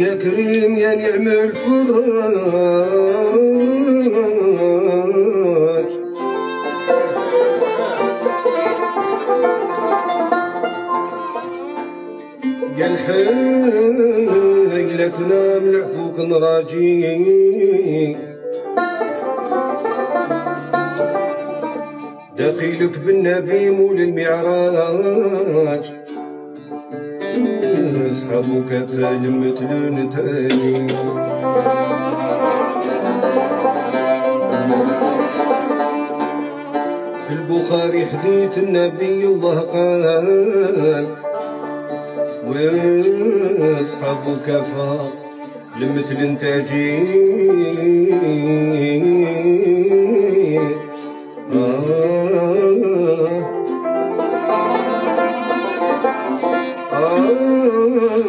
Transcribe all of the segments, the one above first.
يا كريم يا نعم الفراج يا الحيلة تنام العفوك نراجي دخيلك بالنبي مول المعراج. اصحابك مثل تاني في البخاري حديث النبي الله قال واصحابك فاق لمثل انتاجي آه جل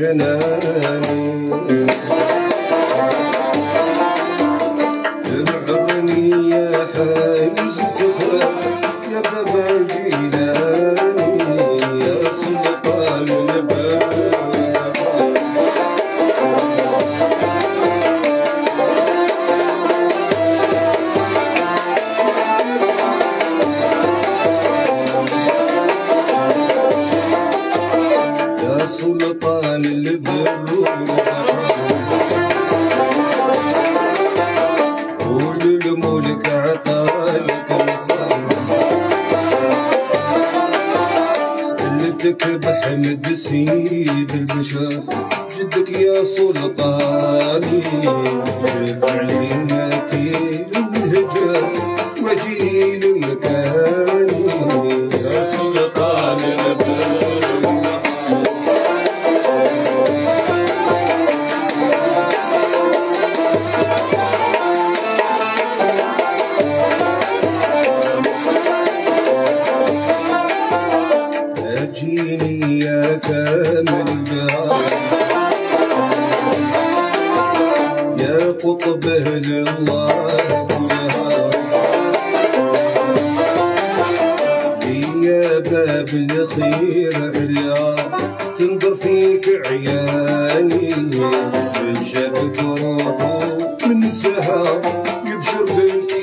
Cenab سلطان البر قول الملك عطاك مصاب سألتك بحمد سيد البشر. جدك يا سلطاني بعلمتي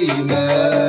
Amen.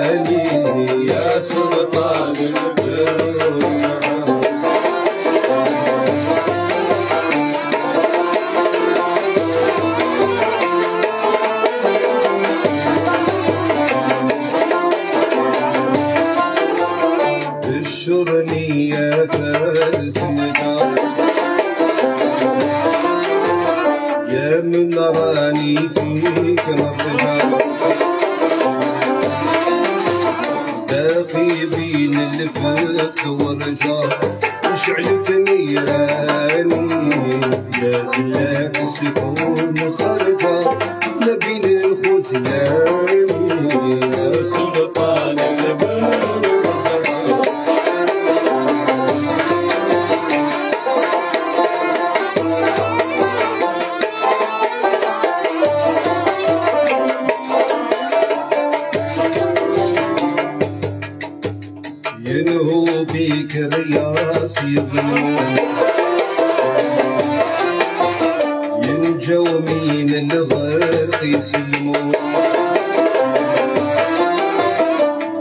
ينجوا من الغرق يسلموا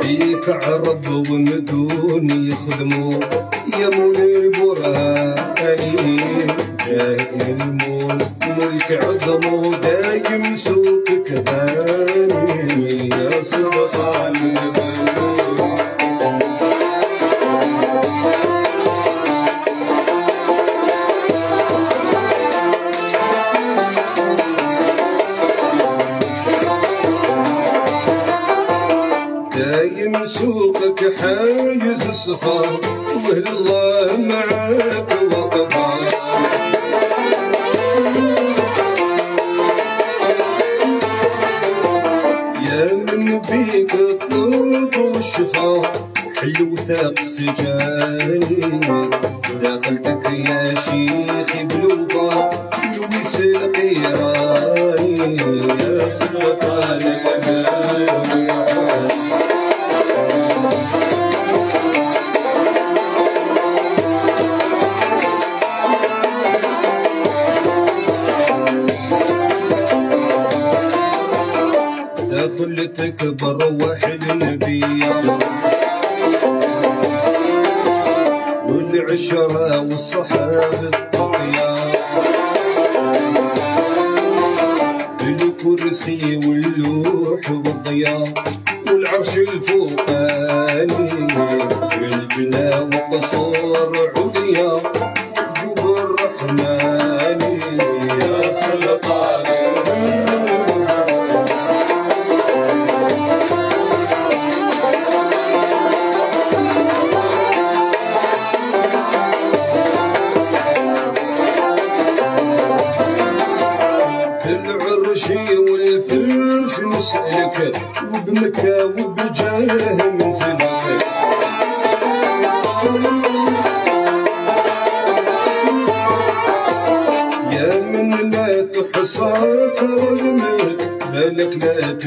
ديك عرب ومدون يخدموا يا مولاي البرهاني دايم ملك عظمه دايم سوق كبار الخوف والله معاك يا من فيك الطرق والشفاق حلو ثاق سجاني داخلتك يا شيخي بلوطة لويس القيراني يا خلطانك اكبر روح النبي. والعشرة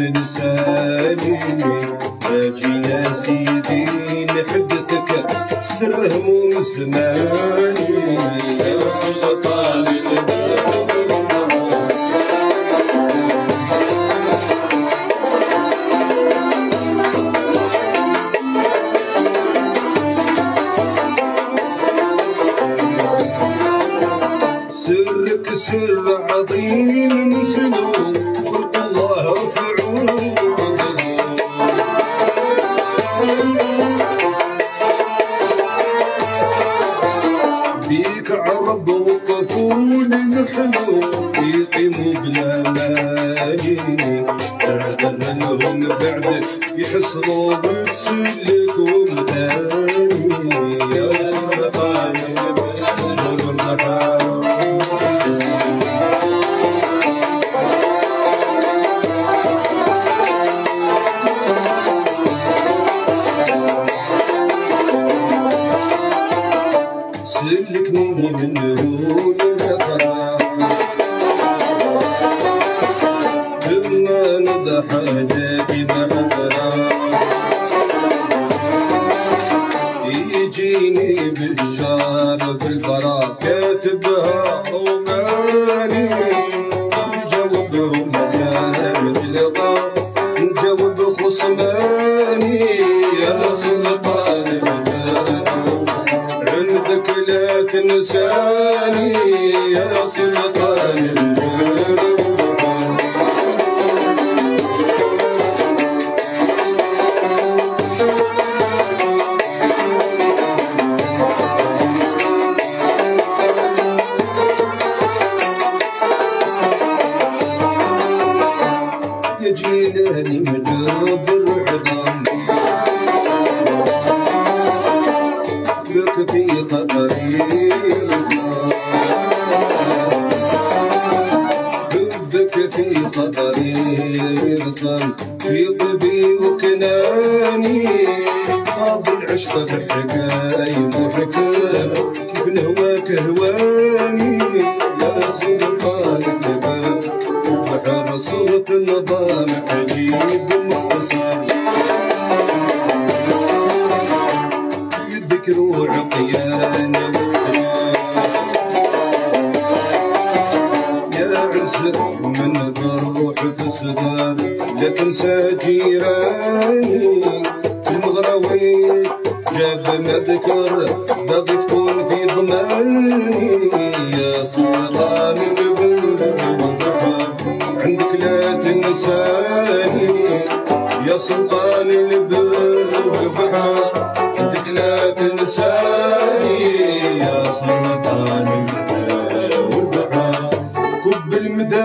princess.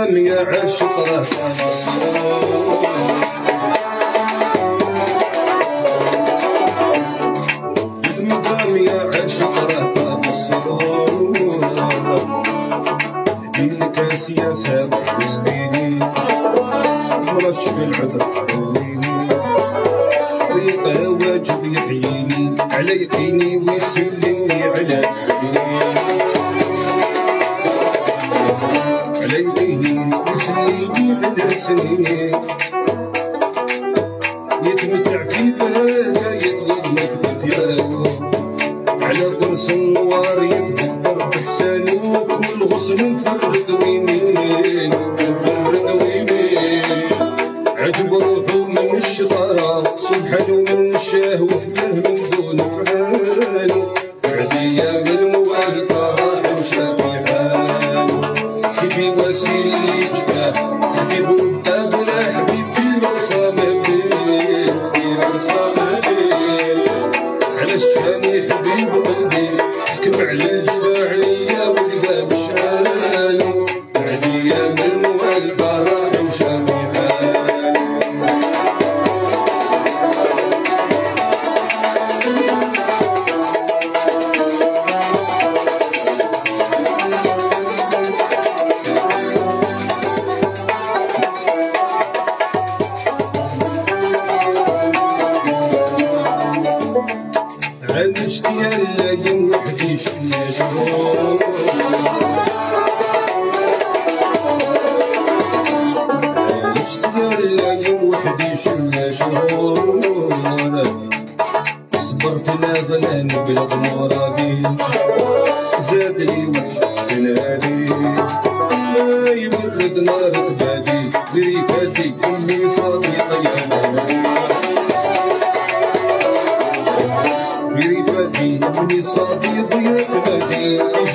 Cemiye aşıklara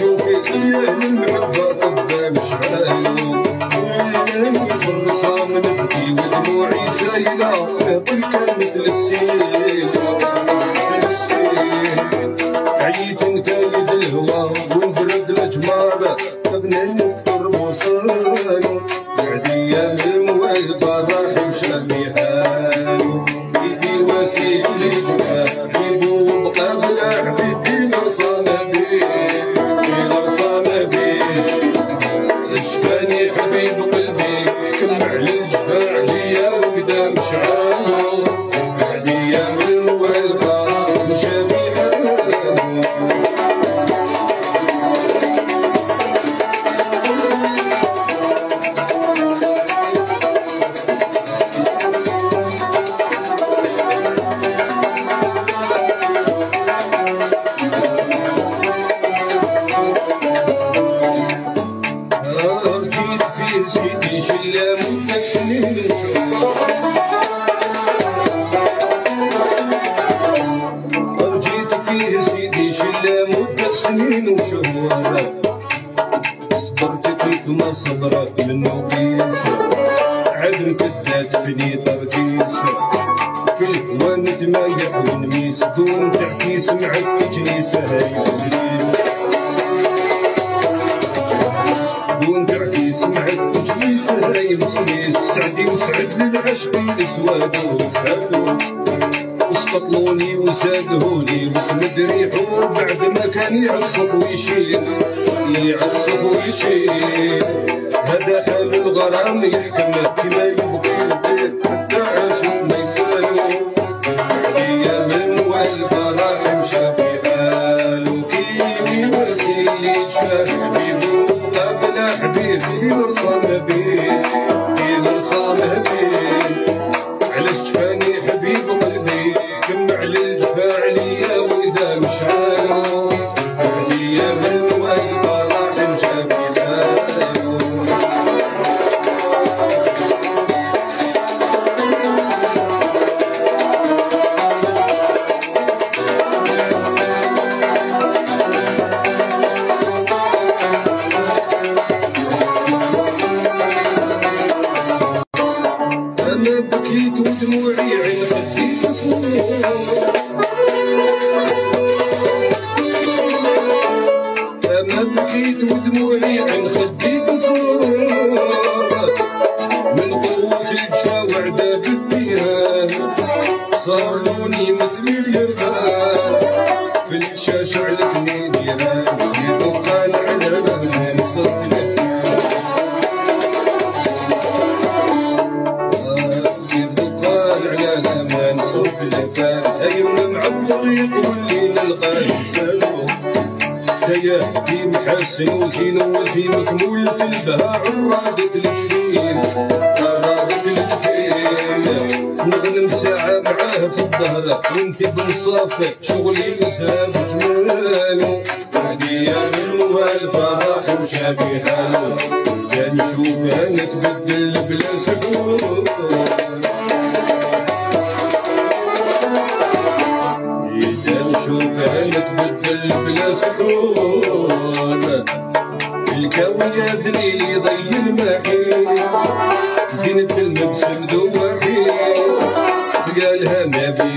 شوفي هي المحبة قدام شعايو وين نخلصها من بكي ودموعي سايله ساعة معاه في الظهر ينكب نصافي شغلي نساف جماله هدية من الفرح وشبيهة جا نشوفها نتبدل بلا سكون. جا نشوفها نتبدل بلا سكون. الكون يا ذليل يضيع المحيط زينة المبسم دوم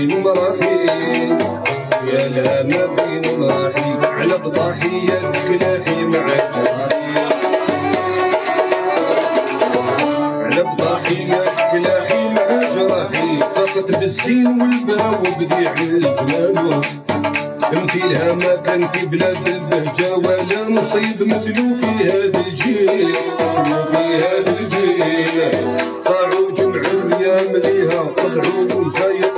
بين مراحي يا لا ما بين مراحي على بضاحي كلاحي مع جراحي على بضاحي كلاحي مع جراحي قصت بالزين والبا وبديع الجمال. مثيلها ما كان في بلاد البهجة ولا نصيب مثلو في هذا الجيل. في هذا الجيل. طاعوا جمع الريام ليها قطعوا جاية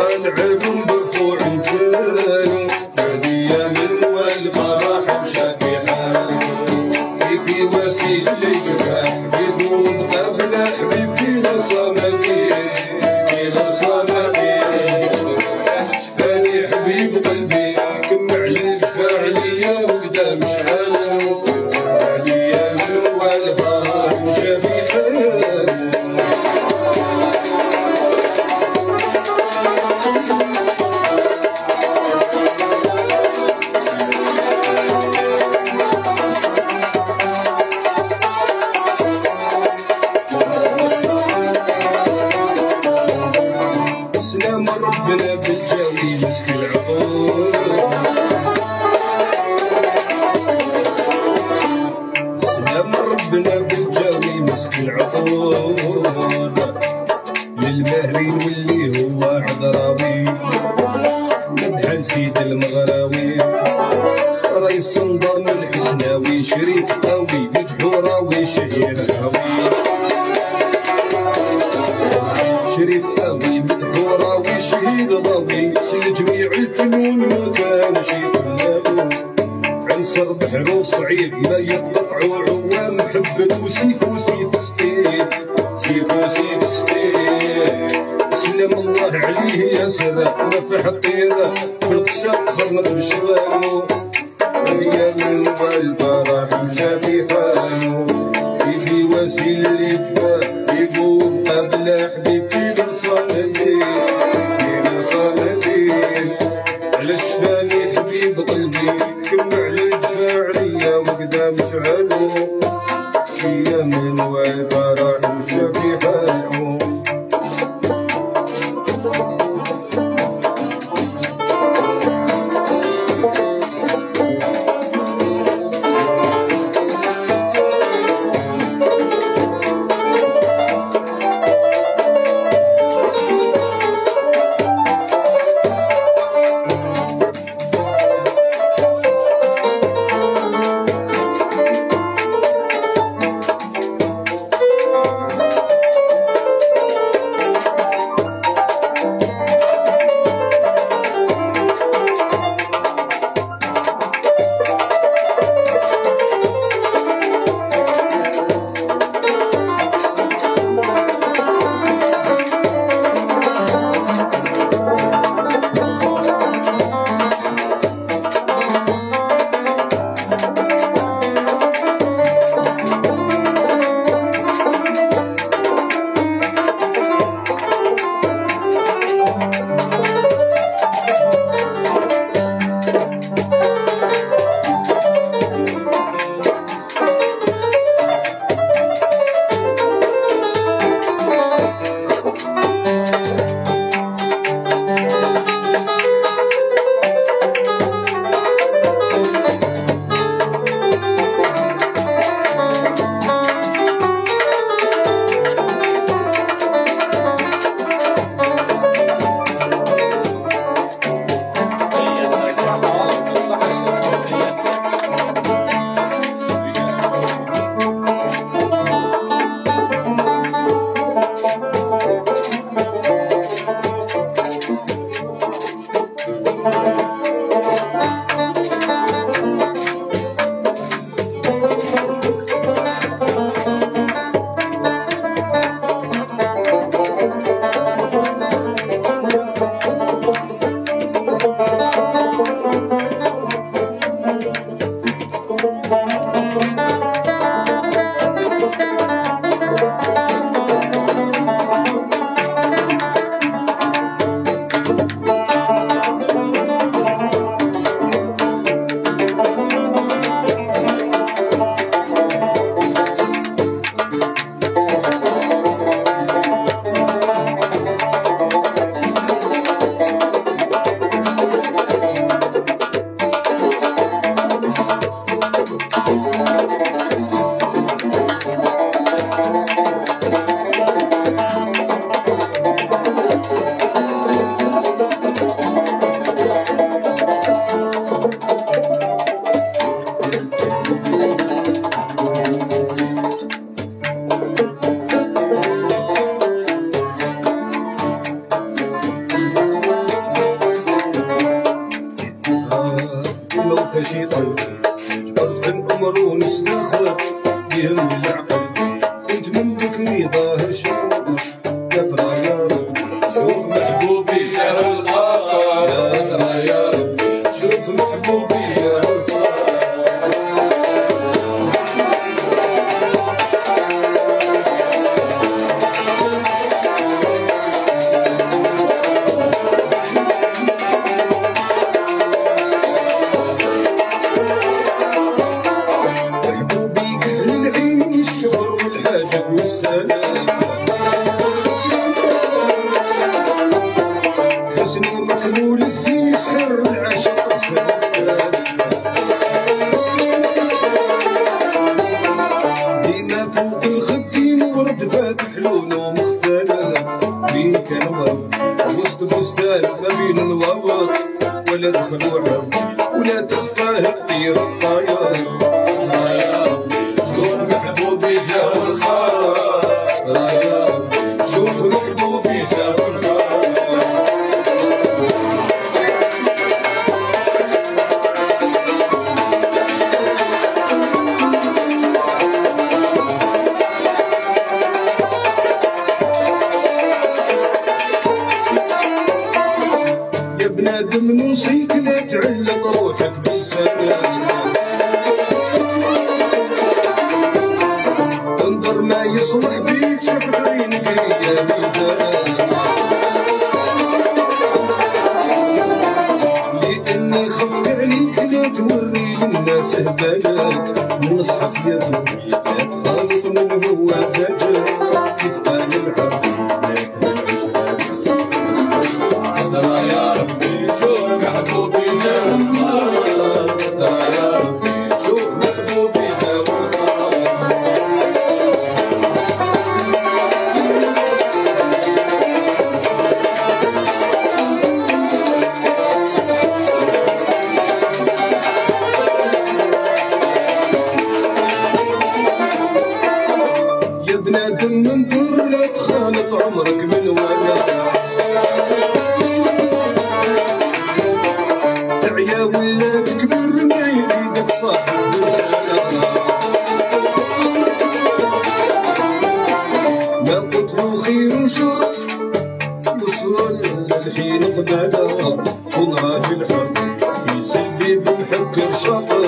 سلبي بمحكر شاطر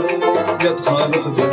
يا تخالق